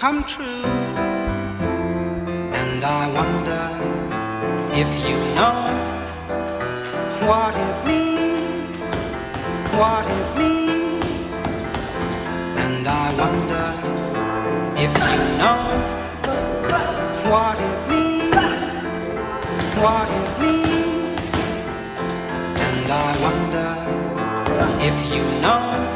come true. And I wonder if you know what it means, what it means. And I wonder if you know what it means, what it means. And I wonder if you know